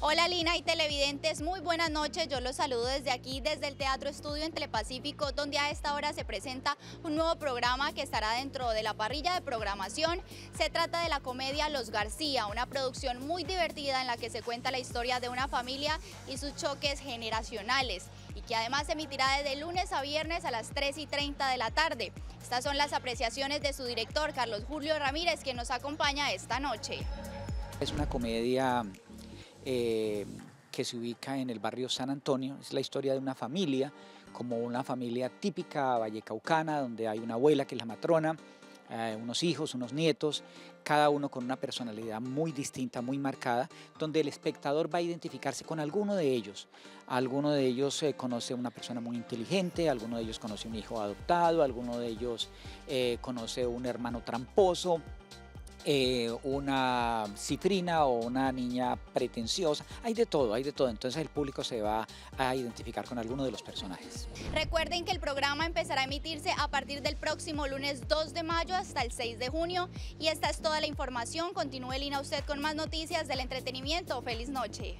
Hola Lina y televidentes, muy buenas noches. Yo los saludo desde aquí, desde el Teatro Estudio en Telepacífico, donde a esta hora se presenta un nuevo programa que estará dentro de la parrilla de programación. Se trata de la comedia Los García, una producción muy divertida en la que se cuenta la historia de una familia y sus choques generacionales y que además se emitirá desde lunes a viernes a las 3 y 30 de la tarde. Estas son las apreciaciones de su director, Carlos Julio Ramírez, quien nos acompaña esta noche. Es una comedia eh, que se ubica en el barrio San Antonio. Es la historia de una familia, como una familia típica vallecaucana, donde hay una abuela que es la matrona, eh, unos hijos, unos nietos, cada uno con una personalidad muy distinta, muy marcada, donde el espectador va a identificarse con alguno de ellos. Alguno de ellos eh, conoce a una persona muy inteligente, alguno de ellos conoce un hijo adoptado, alguno de ellos conoce un hermano tramposo, eh, una cifrina o una niña pretenciosa, hay de todo, hay de todo, entonces el público se va a identificar con alguno de los personajes. Recuerden que el programa empezará a emitirse a partir del próximo lunes 2 de mayo hasta el 6 de junio. Y esta es toda la información, continúe Lina usted con más noticias del entretenimiento, feliz noche.